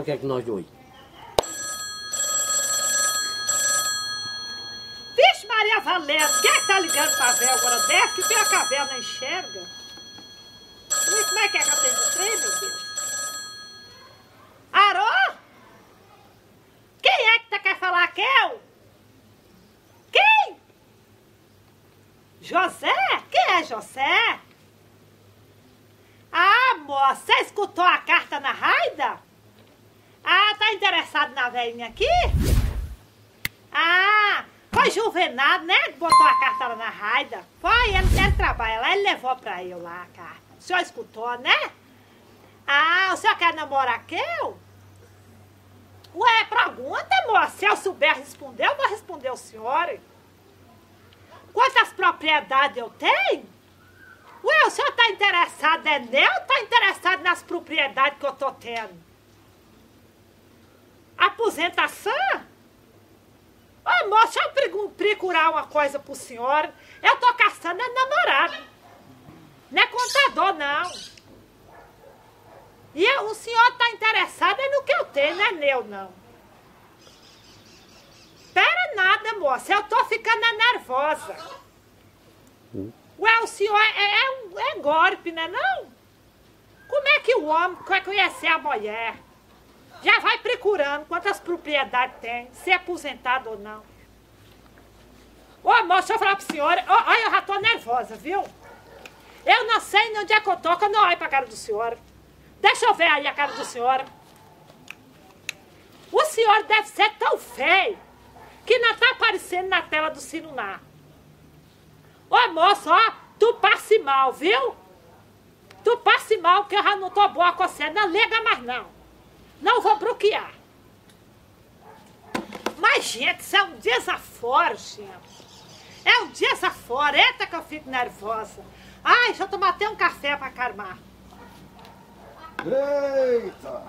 entre nós dois. Vixe, Maria Valendo, quem é que tá ligando pra véia agora? Desce e vê a caverna enxerga. Ui, como é que é que tenho de trem, meu Deus? Arô? Quem é que tá quer falar que eu? Quem? José? Quem é José? Ah, moça, você escutou a carta na raida? Ah, tá interessado na velhinha aqui? Ah, foi Juvenal, né? Botou a carta lá na raida. Foi, ele, ele trabalha lá, ele levou pra eu lá a carta. O senhor escutou, né? Ah, o senhor quer namorar que eu? Ué, pergunta, moça. Se eu souber responder, eu vou responder o senhor. Quantas propriedades eu tenho? Ué, o senhor tá interessado é nele ou tá interessado nas propriedades que eu tô tendo? Aposentação? Ô, moça, deixa eu procurar uma coisa pro senhor. Eu tô caçando é namorado. Não é contador, não. E eu- o senhor tá interessado é no que eu tenho, não é meu, não. Pera nada, moça. Eu tô ficando é nervosa. Ué, o senhor é, é, é golpe, né não? Como é que o homem quer conhecer a mulher? Já vai procurando quantas propriedades tem, se é aposentado ou não. Ô, moça, deixa eu falar pro senhor. Ó, Olha, eu já tô nervosa, viu? Eu não sei onde é que eu que eu não olho pra cara do senhor. Deixa eu ver aí a cara do senhor. O senhor deve ser tão feio que não tá aparecendo na tela do celular. Ô, moço, ó, tu passe mal, viu? Tu passe mal, porque eu já não tô boa com você. Não liga mais, não. Não vou bloquear. Mas, gente, isso é um desaforo, gente. É um desaforo. Eita que eu fico nervosa. Ai, deixa eu tomar até um café pra acalmar. Eita!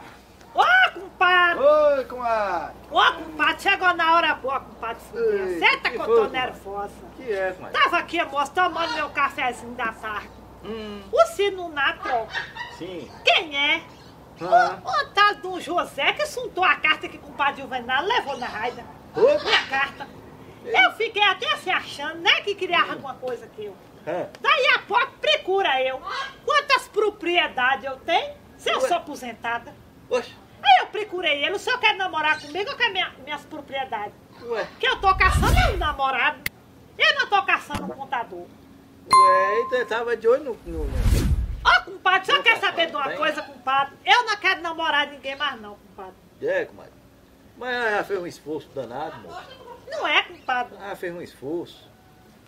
Ô, compadre! Oi, comadre! Ô, compadre, chegou na hora boa, compadre. Fuder. Ei, Senta que que eu tô nervosa. que é, comadre? Tava aqui, moço, tomando meu cafezinho da tarde. Hum, O sino na troca. sim. Quem é? Ah. O, o tal do José que assuntou a carta que o compadre Juvenal levou na raida. Opa. Minha carta. Eu fiquei até se achando, né, que queria alguma coisa que eu. É. Daí a pouco procura eu. Quantas propriedades eu tenho? Se eu Ué. sou aposentada. Oxe, Aí eu procurei ele. O senhor quer namorar comigo ou quer minha- minhas propriedades? ué. Que eu tô caçando um namorado. Eu não tô caçando um contador. Ué, então eu tava de olho no... no. Ó, compadre, o senhor Não, quer compadre, saber de uma bem. coisa, compadre? Eu não quero namorar ninguém mais não, compadre. É, comadre. Mas ela já fez um esforço danado, moço. Não é, compadre. Ela fez um esforço.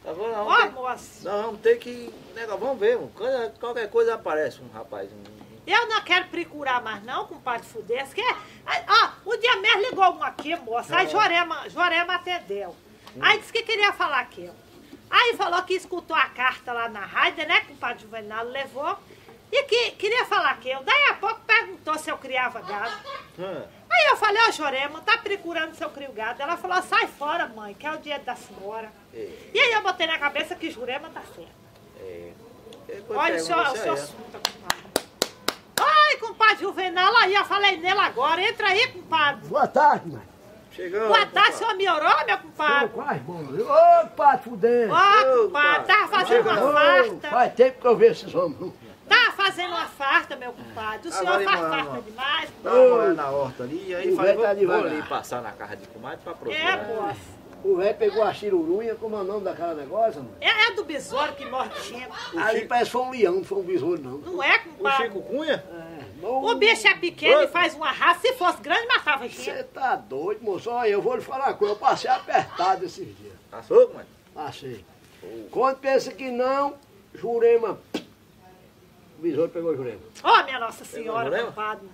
Agora nós Ó, vamos ter, moço. nós vamos ter que... Negócio, vamos ver, mano. Quando- qualquer coisa aparece um rapaz. Um... Eu não quero procurar mais não, compadre Fudesse, que é... Ó, o dia mesmo ligou um aqui, moça. Aí Ah. Jorema, Jorema atendeu. Aí disse que queria falar aqui, ó. Aí falou que escutou a carta lá na rádio, né, compadre Juvenal levou. E que queria falar aqui. Eu, daí a pouco perguntou se eu criava gado. Ah, Aí eu falei, ó, Jorema, tá procurando se eu crio gado. Ela falou, sai fora, mãe, que é o dia da senhora. é, E aí eu botei na cabeça que Jurema tá certo. é. Olha, o senhor, o se senhor assunta, compadre. Ai, compadre Juvenal, aí eu falei nele agora. Entra aí, compadre. Boa tarde, mãe. Chegando. Boa tarde, compadre. senhor melhorou, meu Tô compadre? quase bom. Ô, pato fudendo. Ó, Ô, compadre, compadre. tava fazendo uma farta. Faz tempo que eu vejo esses homens. Não. Fazendo uma farta, meu compadre. O senhor faz farta demais. Dá uma olhada na horta ali, aí O velho tá vou, vou ali passar na casa de comadre pra É, procurar. moça. O velho pegou a chirurunha, como é o nome daquela negócio, mano? É, é do besouro que morde chimbo. Ali Chico- parece que foi um leão, não foi um besouro, não. Não é, O compadre? Chico Cunha? É, bom, O bicho é pequeno e faz uma raça. Se fosse grande, matava gente. Você tá doido, moço? Olha, eu vou lhe falar uma coisa. Eu passei apertado esses dias. Passou, comadre? Passei. Quando pensa que não, Jurema. O besouro pegou Jurema. Ó, minha Nossa Senhora, Jurema? compadre.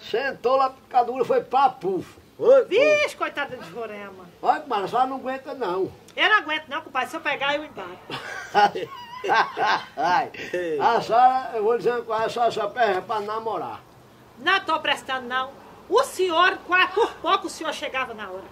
Sentou lá, picadura foi pra pufo. Oi, Vixe, coitada de Jorema. Olha, mas a senhora não aguenta, não. Eu não aguento não, compadre. Se eu pegar, eu embato. A senhora, eu vou dizer uma coisa, a senhora só perde pra namorar. Não tô prestando, não. O senhor, por pouco o senhor chegava na hora.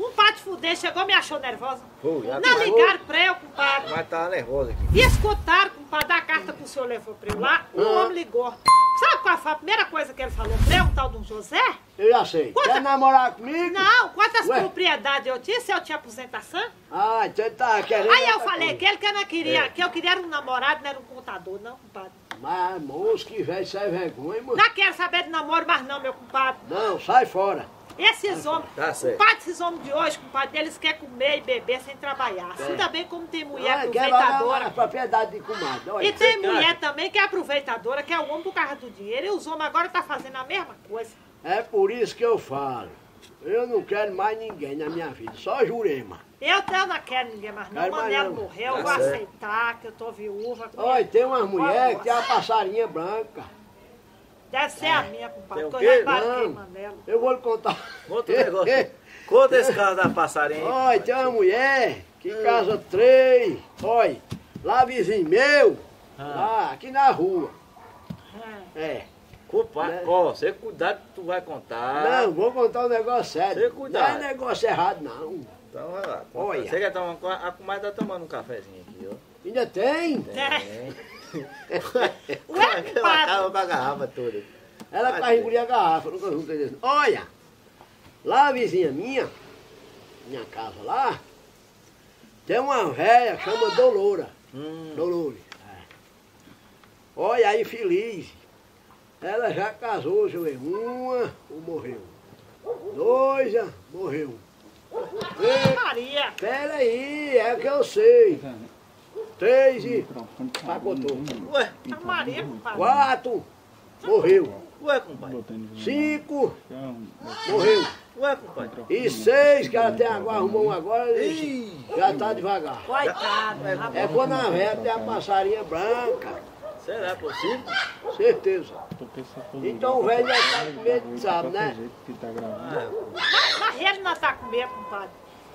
Compadre Fudê chegou, me achou nervosa. Foi, já Não foi. ligaram pra eu, compadre. Mas tá nervosa aqui. E escutaram, compadre, a carta que o senhor levou pra eu lá. O Ah. homem ligou. Sabe qual foi a primeira coisa que ele falou pra eu, um tal de um José? Eu já sei. Quanta- Quer namorar comigo? Não, quantas Ué? propriedades eu tinha, se eu tinha aposentação? Ah, então ele tá querendo. Aí eu falei coisa. que ele que eu não queria, É. que eu queria era um namorado, não era um contador, não, compadre. Mas, moço, que velho, sai vergonha, moço. Não quero saber de namoro mais não, meu compadre. Não, sai fora. Esses homens, Tá certo. compadre, esses homens de hoje, compadre, eles querem comer e beber sem trabalhar. É. Ainda bem como tem mulher Ah, quer aproveitadora. a propriedade de comadre. Olha. E tem mulher acha? também que é aproveitadora, que é o homem por causa do dinheiro. E os homens agora estão fazendo a mesma coisa. É por isso que eu falo. Eu não quero mais ninguém na minha vida, só Jurema. Eu, eu não quero ninguém mais não. O Manelo morreu, eu Tá vou certo. aceitar que eu tô viúva. com Olha, tem uma mulher que tem uma passarinha branca. Deve ser a minha, compadre, Tem que o eu já quê? embarquei, Não. Eu vou lhe contar. Conta o negócio. Conta esse caso da passarinha. Olha, tem uma mulher que casa três. Olha, lá vizinho meu, Ah. lá, aqui na rua. É. É. Compadre, Né? ó, você cuidado que tu vai contar. Não, vou contar um negócio sério. Tem cuidado. Não é negócio errado, não. Então vai lá. Olha. Você quer tomar um co- A comadre tá tomando um cafezinho aqui, ó. Ainda tem? É. Ué, Ela acaba com a garrafa toda. Ela quase engolir a garrafa, nunca juntei desse. Olha, lá a vizinha minha, minha casa lá, tem uma velha chama Dolora. Hum, Dolores. É. Olha aí, feliz. Ela já casou, deixa eu ver. Uma, um morreu. Dois, ah, morreu. Maria. pera aí, é o que eu sei. Três e pacotou. ué, A Maria, compadre. Quatro, morreu. ué, compadre. Cinco, morreu. Ué, compadre. E seis, que ela tem agora, arrumou um agora, Ih, já tá devagar. Coitado. É quando a velha tem a passarinha branca, será possível? certeza. Então o velho já tá com medo, sabe, né? Ah, Mas, mas ele não tá com medo, compadre.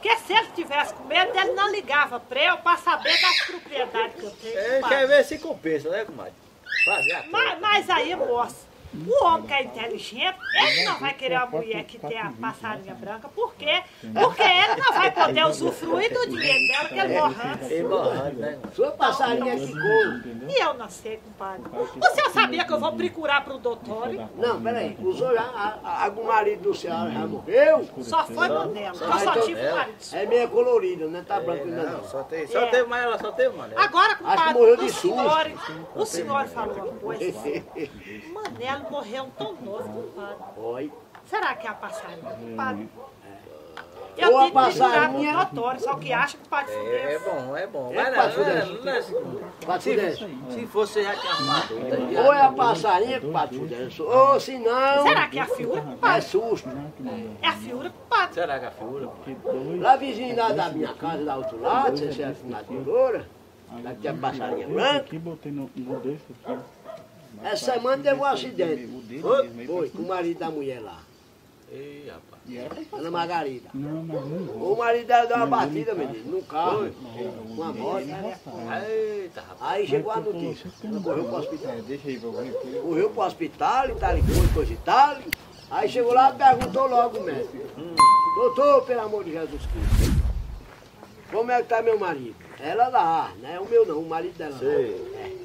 Porque se ele tivesse com medo, ele não ligava pra eu pra saber das propriedades que eu tenho. Ele compadre. quer ver se compensa, né, comadre? Fazer a Mas, mas aí, moço, o homem que é inteligente, ele não vai querer uma mulher que tem a passarinha branca. Por quê? Porque ele não vai poder usufruir do dinheiro dela, que ele. Ele morrendo, né? Sua passarinha ficou. E eu não sei, compadre. O senhor sabia que eu vou procurar pro doutor? Não, peraí, o senhor já, a, a, o marido do senhor já morreu? Só foi Manela. Eu Ah, só então- tive um marido. só. É meia colorida, não tá branco É, ainda não, só, tem, só É. teve, mas ela só teve, mano. Agora, Acho que compadre, morreu de o susto. senhor, o senhor falou uma coisa. Manelo morreu tão novo, compadre. Oi. Será que é a passarinha, compadre? Ou Eu a tenho que procurar passarinha- pro doutor, só que acha que o padre É, é bom, é bom. É Mas quatro não, dez. não, não é assim. Quatro Se, dez. se fosse, você já tinha arrumado outra. já. Ou é a passarinha que pode fuder. Ou se não, Será que é a fiura, é compadre? susto. É a fiura, compadre. Será que a figura? Lá vizinho lá da minha casa, lá do outro lado, você é na tesoura, lá que tem a passarinha branca. Aqui botei no, no desse aqui. Essa semana teve um acidente. O dele Foi, foi com o marido da mulher lá, Ei, rapaz. E Ana Margarida. Não, não vou. O marido dela deu uma batida, menino, num carro, uma moto. Eita, rapaz. Aí chegou a notícia. Ela correu pro hospital. É, deixa aí. Correu pro hospital, e tal, e coisa, e tal. Aí chegou lá e perguntou logo o médico. Doutor, pelo amor de Jesus Cristo, como é que tá meu marido? Ela lá, não é o meu não, o marido dela. lá. Sei.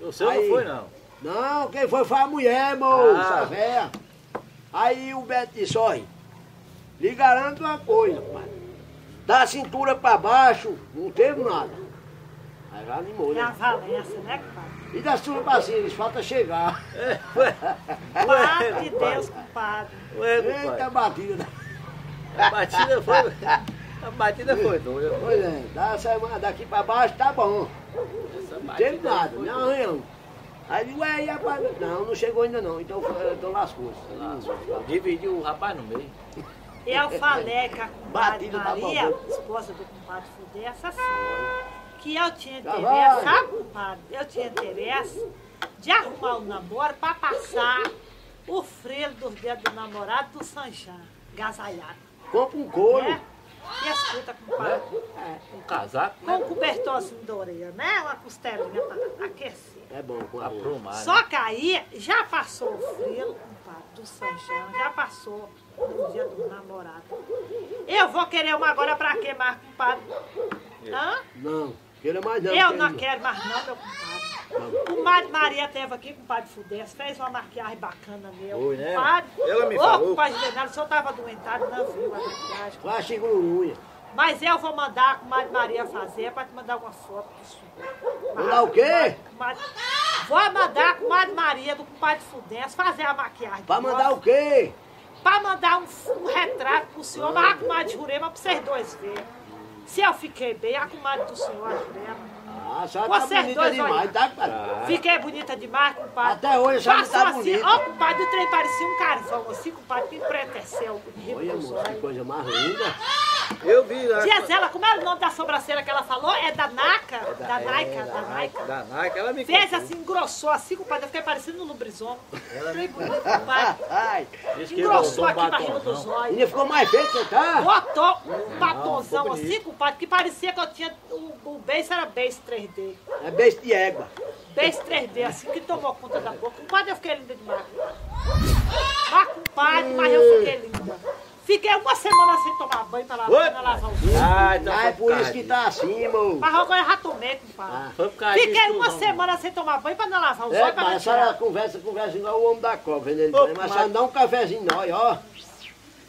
O seu Aí- não foi, não. Não, quem foi foi a mulher, moça, Ah. a véia. Aí o Beto disse, olha, lhe garanto uma coisa, pai. Da cintura pra baixo, não teve nada. Aí já animou, É a né? Valência, né, compadre? E da cintura pra cima, eles falta chegar. É, ué. Paz de Deus, compadre. Ué, Eita compadre. batida. A batida foi. A batida foi doida. Pois é, da semana daqui pra baixo tá bom. Essa Não teve nada, doida. arranhão. Aí eu digo, ué, e rapaz? Não, não chegou ainda não, então, então lascou. Dividiu o rapaz no meio. Eu falei que a compadre Batido Maria, esposa do compadre Fudê, essa senhora, que eu tinha interesse, sabe, compadre? Eu tinha interesse de arrumar um namoro pra passar o frio dos dedos do namorado do Sanjão, gasalhado. Compra um couro. Né? E escuta, compadre, Um casaco, com um né? cobertorzinho de orelha, né? Uma costelinha pra aquecer. É bom, com prumar, né? Só que aí já passou o frio, compadre, do Sanjão, já passou o dia do namorado. Eu vou querer uma agora pra quê, mais, compadre? Hã? Não, queira mais não. Eu não quero mais não, meu compadre. O Mário Maria teve aqui com o padre Fudêncio, fez uma maquiagem bacana meu. Foi, né? Padre, Ela me Ô, falou. padre Juvenal, o senhor estava doentado, não viu a maquiagem. Vai segurunha. Mas eu vou mandar com o Mário Maria fazer para te mandar uma foto do senhor. Mandar o quê? Mário- Vou mandar com o Mário Maria do compadre Fudêncio fazer a maquiagem. Pra mandar o quê? Pra mandar um, um retrato pro senhor, mas a comadre Jurema pra vocês dois verem. Se eu fiquei bem, a comadre do senhor, a Jurema. Ah, a senhora tá Vocês bonita dois demais, olham. tá, cara? Fiquei bonita demais, compadre. Até hoje a senhora Passou tá assim, bonita. ó, compadre, o trem parecia um carvão, assim, compadre, que empreteceu rico Olha, moço, que coisa mais linda. Eu vi lá. Tia Zela, como é o nome da sobrancelha que ela falou? É da Naca? Da Naica, É, da Naica. Da Nike, ela me Fez contou. assim, engrossou assim, compadre, eu fiquei parecendo no lubrizão. Trem bonito, compadre. Ai, Engrossou um aqui na batomzão. dos olhos. ainda ficou mais feio que tá? Botou um batonzão ficou assim, compadre, que parecia que eu tinha. O, o beijo era beijo 3D. É beijo de égua. Beijo 3D, assim que tomou conta da boca. Compadre, eu fiquei linda demais. Mas, compadre, mas eu fiquei linda. Fiquei uma semana sem tomar banho pra lavar, pra lavar os olhos. Ah, então Ah, é por isso que tá assim, moço. Mas agora eu já tomei, compadre. Ah. Fiquei uma Tuzão. semana sem tomar banho pra não lavar os É, olhos, pra mas não a senhora conversa, conversa igual o homem da copa, vendendo Ô. Mas a senhora dá um cafezinho nós, ó.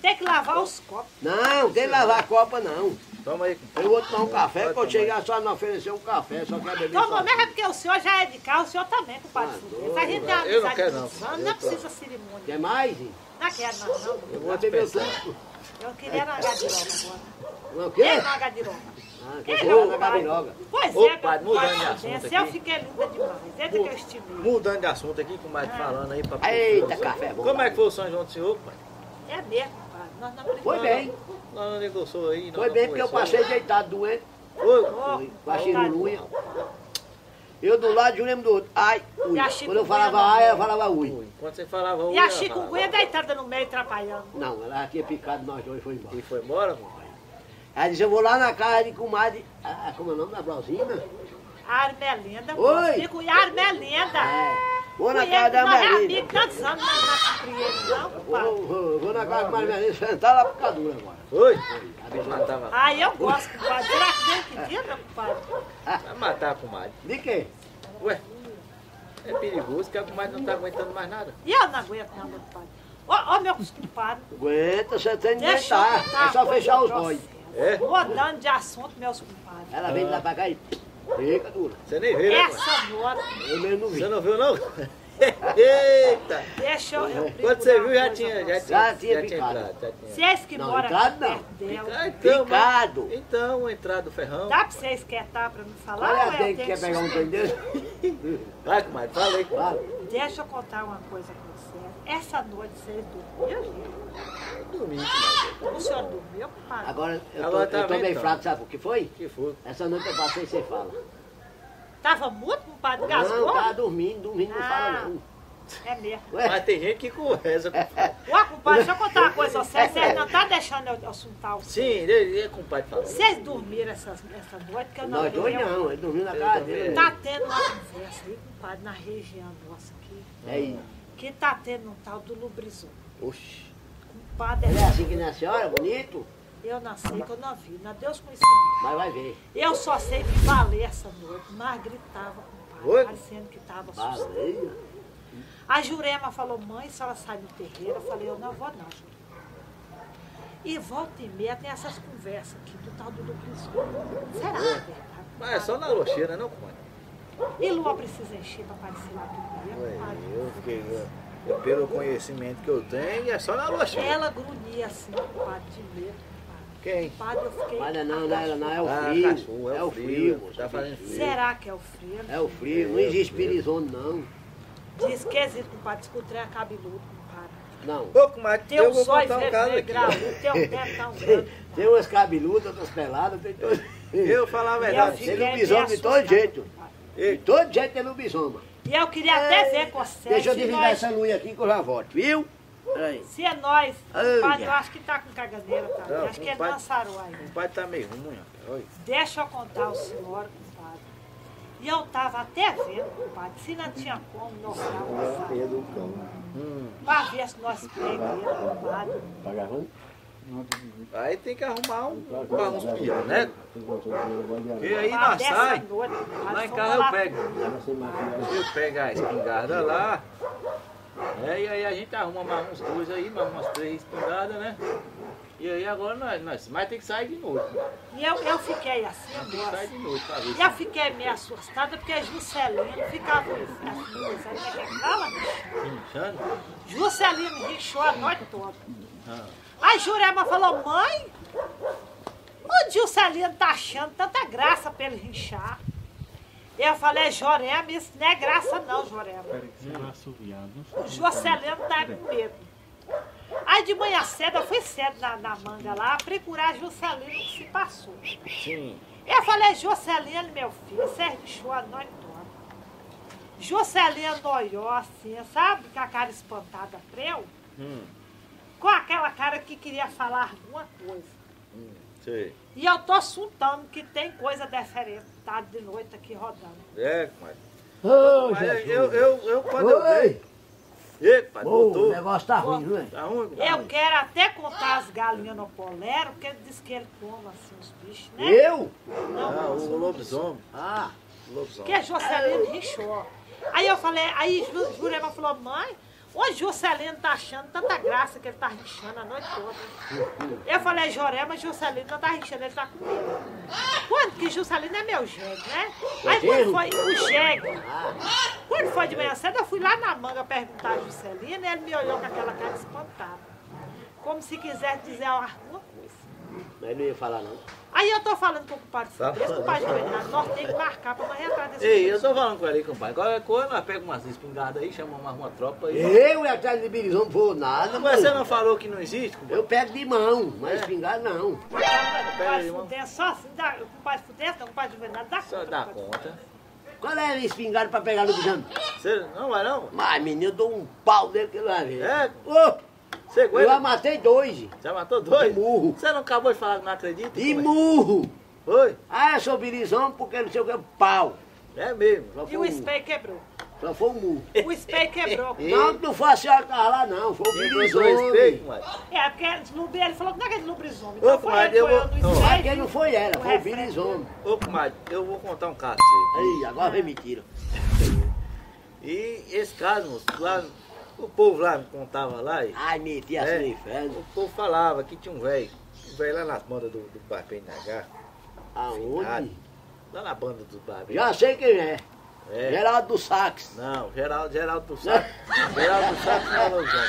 Tem que lavar os copos. Não, tem que lavar a copa, não. Toma aí, compadre. Eu vou tomar um café, quando tomar. chegar senhora não ofereceu um café, só quer beber Toma só. mesmo é porque o senhor já é de carro, o senhor também, compadre. Ah, a gente tem eu não quero, de não. Eu não tô- precisa cerimônia. Quer mais? Não quero, não, não. Eu vou Vou beber dispensar. tudo. Eu queria na gadiroga agora. Não, o quê? Quer na gadiroga? Ah, É, chegar meu na pai. gabiroga. Pois é, meu padre, mudando de assunto. Eu fiquei linda demais, desde que eu estive. Mudando de assunto aqui, comadre, falando aí pra Eita, café bom. Como é que foi o São João do Senhor, pai? É mesmo, padre. Nós não brigamos. Foi bem. Não negociou aí, nós Foi não bem porque eu passei deitado doente. Foi. Ô, Com a ô, chirurunha. padre. Eu do lado, Jurema do outro. Ai, ui. Quando eu falava não? ai, ela falava ui. Ui. Quando você falava ui, E a ela chikungunya deitada no meio, atrapalhando. Não, ela tinha picado nós dois e foi embora. E foi embora, mano? Aí disse, eu vou lá na casa de comadre. Ah, como é o nome da Blausina? Armelinda. Oi. Fico Armelinda. É. Vou na casa da nós Maria. amigo tantos anos, mas não ele não, padre. Vou, vou na casa da Maria sentar lá pro Cadura agora. Oi? A Vai bicha- matar, vai Aí eu gosto, compadre. Será que vem que dia, meu compadre? matar a comadre. De quê? Ué, é perigoso que a comadre não tá aguentando mais nada. E eu não aguento não, meu compadre. Ó, ó meu compadre. Aguenta, você tem que Deixa eu deitar. contar É só fechar os olhos. É? você. Mudando de assunto, meus compadres. Ela vem de lá pra cá e fica. Você nem viu, né? Essa nota, Eu mesmo não vi. Você não viu, não? Eita! deixa eu... eu Quando você viu, já tinha, já tinha, Já tinha já tinha picado. entrado. Já tinha. Vocês que Não, moram aqui não. perto dela, então, Picado. mas- Então, entrar do ferrão. dá pra vocês quietar pra me falar? Olha a tem que quer pegar um desse. Vai, comadre, fala aí. Fala. Deixa eu contar uma coisa pra vocês. Essa noite vocês dormiram, gente? Dormi. O senhor dormiu, compadre? Agora eu tô, Agora tá eu tô meio ventando. fraco, sabe o que foi? Que foi? Essa noite eu passei sem fala. Tava mudo, compadre? Não, Gasgou? tava dormindo, dormindo não fala Ah. não. É mesmo. Ué, Mas tem gente que conversa. compadre. Ó, compadre, deixa eu contar uma coisa a vocês. Vocês não estão deixando eu assuntar o Sim, ele, ele é compadre falando. Vocês dormiram essa, essa noite que eu não nós dois eu- não, ele dormiu na Eu casa também. dele. Tá tendo uma conversa aí, compadre, na região nossa aqui. Aí, Que tá tendo um tal do Lubrizon. Oxi. Ele é assim que nem a senhora, bonito, eu não sei que eu não vi. Não Deus conhecimento. mas vai ver. Eu só sei que falei essa noite, mas gritava, compadre, Oi? parecendo que tava assustado. Baleia. A Jurema falou, mãe, se ela sai no terreiro, eu falei, eu não vou não, Jurema. E volta e meia tem essas conversas aqui do tal do Lubrizon. Será que é verdade? Mas é só na locheira, não, comadre? E Lua precisa encher para aparecer lá do meio, eu fiquei. Eu- pelo conhecimento que eu tenho, é só na locheira. Ela grunhia assim, compadre, de medo. Quem? Compadre, eu fiquei... Não, não, não, não, é o Ah, frio. cachorro, É o frio. moço. Tá fazendo frio. Será que é o frio? É o frio, não existe pirizone não. Diz que existe, compadre, trem é cabeludo, compadre. Não. Ô, comadre, Tem eu um vou contar um caso aqui. tem um pé tão grande. Tem umas cabeludas, outras peladas, tem todo. Eu falar a verdade. Tem lobisomem de todo jeito. De todo jeito tem lobisoma. E eu queria até ver com vocês. Deixa eu desligar nós- essa luz aqui que eu já volto, viu? Peraí. Se é nós, Ai, compadre, eu acho que tá com caganeira, tá? Não, acho que é compadre. dançarou aí. O compadre tá meio ruim, ó. Oi. Deixa eu contar ao senhor, compadre. E eu tava até vendo, compadre, se não tinha como nós dar uma Hum. Pra ver se nós pegamos compadre. Tá gravando? Aí tem que arrumar um, arrumar uns né? E aí nós sai, lá em casa eu pego. Eu pego a espingarda lá. É, e aí a gente arruma mais uns dois aí, mais umas três espingardas, né? E aí agora nós, nós mas tem que sair de noite. né? E eu, eu fiquei assim, Tem que moça. sair de noite pra ver E eu fiquei meio assustada porque a Juscelino ficava assim, sabe como é que fala? inchando. Juscelino rinchou a noite toda. Ah. Aí Jurema falou, mãe, o Juscelino tá achando tanta graça pra ele rinchar. Eu falei, Jorema, isso não é graça não, Jorema. Não O Juscelino tá com medo. Aí de manhã cedo, eu fui cedo na, na manga lá, procurar Juscelino que se passou. Sim. Eu falei, Juscelino, meu filho, você rinchou a noite toda. Juscelino olhou assim, sabe, com a cara espantada pra eu, Hum, com aquela cara que queria falar alguma coisa. hum, sei. E eu tô assustando que tem coisa diferente, tá de noite aqui rodando. É, mas. Ô, Mas Jesus. eu, eu, eu, quando eu Oi. dei. Ei, pai, Ô, o doutor. negócio tá ruim, não é? Tá ruim? Tá Eu ruim. quero até contar as galinhas no polero, porque ele disse que ele come assim os bichos, né? Eu? Ah, o lobisomem. Ah, O lobisomem. Que a Juscelino rinchou. Aí eu falei, aí Ju- Jurema falou, mãe, o Juscelino tá achando tanta graça que ele tá rinchando a noite toda. Eu falei, Jorema, Juscelino não tá rinchando, ele tá com medo. Quando que Juscelino é meu jegue, né? Aí quando foi o jegue, quando foi de manhã cedo, eu fui lá na manga perguntar a Juscelino e ele me olhou com aquela cara espantada. Como se quisesse dizer alguma coisa. Mas não ia falar não. Aí eu tô falando com o compadre Tá Fidesz, com o compadre falando. Bernardo, nós temos que marcar pra nós entrar desse Ei, eu tô falando com ele, compadre. Qualquer coisa, nós pegamos umas espingardas aí, chamamos mais uma tropa aí. Eu e atrás de Birizão não vou nada, Mas você não falou que não existe, compadre? Eu pego de mão, mas É. espingarda não. O compadre. Fudez, só assim, dá, o compadre Fudez, não, o compadre Bernardo, dá Só conta. dá conta. Qual é a espingarda pra pegar no bijão? Você não vai não? Mas, menino, eu dou um pau dele que ele vai ver. É? Ô, Eu já matei dois. Já matou dois? De murro. Você não acabou de falar que não acredita? De é? murro. Foi? Ah, eu sou Birizão porque não sei o que é pau. É mesmo. Só E o um, espelho quebrou. só foi um murro. O espelho quebrou. Não, não foi a senhora que lá, não. Foi o compadre? É, porque ele falou que não é que é deslumbrezome. Ô, Então foi comadre, ele eu foi vou- espelho. quem não foi ela, o foi o refrão. Birizão. Ô, comadre, eu vou contar um caso pra você. Aí, agora vem mentira. E esse caso, moço, lá, o povo lá me contava lá, e Ai, meti assim É. no inferno. o povo falava que tinha um velho, um velho lá nas bandas do, do Bar PNH, Aonde? lá na banda do Bar Já sei quem é. É. Geraldo do Sax. Não, Geraldo, Geraldo do Saco. Geraldo do Saco não é lobisomem.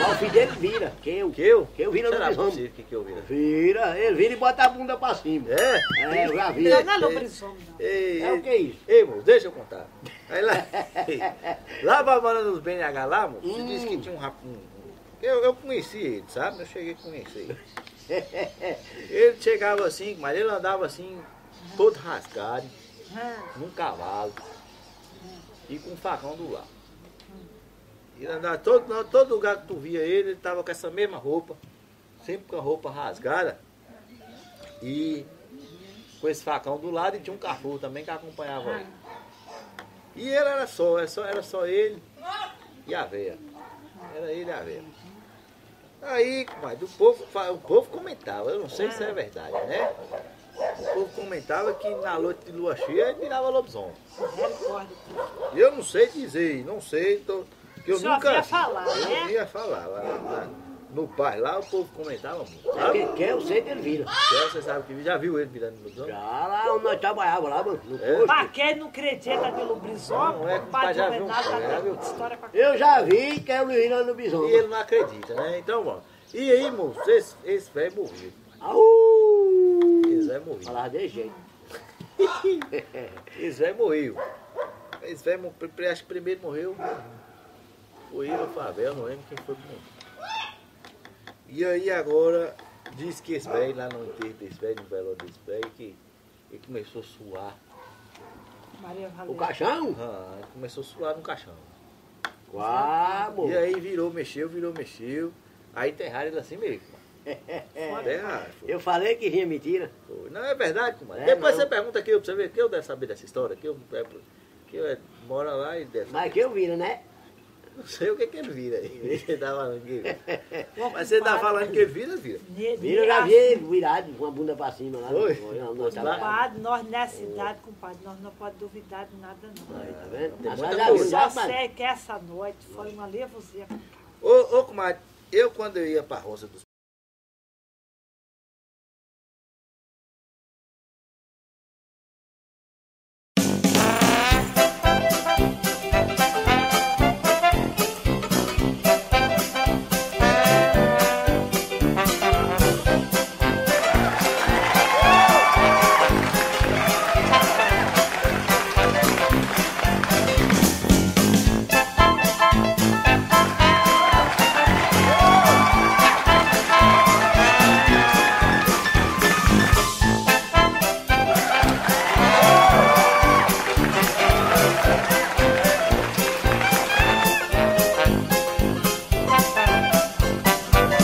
Mas o filho dele vira. Que eu. Que eu? Que eu vira Será lobisomem. possível que, que eu vira? Vira, ele vira e bota a bunda pra cima. É? É, eu já vi. Não, não é lobisomem, não. Ei, É o que é isso? ei, moço, deixa eu contar. Aí lá, lá pra banda dos BNH lá, você Hum. disse que tinha um rapaz. eu, eu conheci ele, sabe? Eu cheguei a conhecer ele. Ele chegava assim, mas ele andava assim, todo rasgado, Ah, num cavalo e com um facão do lado. Ele andava todo, todo lugar que tu via ele, ele tava com essa mesma roupa, sempre com a roupa rasgada e com esse facão do lado e tinha um carro também que acompanhava ele. E ele era só, era só, era só ele e a veia. Era ele e a veia. Aí, mas o povo, o povo comentava, eu não sei se é verdade, né? O povo comentava que na noite de lua cheia ele virava lobisomem. eu não sei dizer, não sei, tô, que eu Só nunca vi. falar, eu né? ouvia falar. Lá, lá no pai lá o povo comentava muito. É Sabe? quem quer, eu sei que ele vira. Céu, Você sabe que já viu ele virando lobisomem? Já lá onde nós trabalhávamos lá, mano, no É? quem não acredita de lobisomem, Não é, o padre já viu, já viu. história pra Eu já vi que é o virando no E bisão. ele não acredita, né? Então, bom. E aí, moço, esse, esse velho morreu. Au! Esse velho morreu. Falava de jeito. Esse velho morreu. Esse velho, acho que primeiro morreu. Foi ele ou Favel, não lembro quem foi que morreu. E aí agora, diz que esse velho, lá no enterro desse velho, no velório desse velho, que ele começou a suar. Maria O caixão? Ah, ele começou a suar no caixão. Uau. E aí virou, mexeu, virou, mexeu. Aí enterraram ele assim mesmo. Enterraram. foi. Eu falei que ria mentira. Foi. Não, é verdade, comadre. É, Depois não. você pergunta aqui, pra você ver, que eu deve saber dessa história, que eu, é, que eu é, mora lá e deve saber. Mas que eu vira, né? Não sei o que, que ele vira aí. Ele tá falando que vira. Mas você tá falando que vira, vira. Vira, eu já vi ele virado com a bunda pra cima lá. Oi. Tava- Compadre, nós nessa idade, compadre, nós não podemos duvidar de nada, não. Aí, tá vendo? Muita já Só mas- sei que essa noite foi uma levosia. Ô, ô, comadre, eu quando eu ia pra roça dos